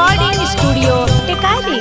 recording studio टिकाली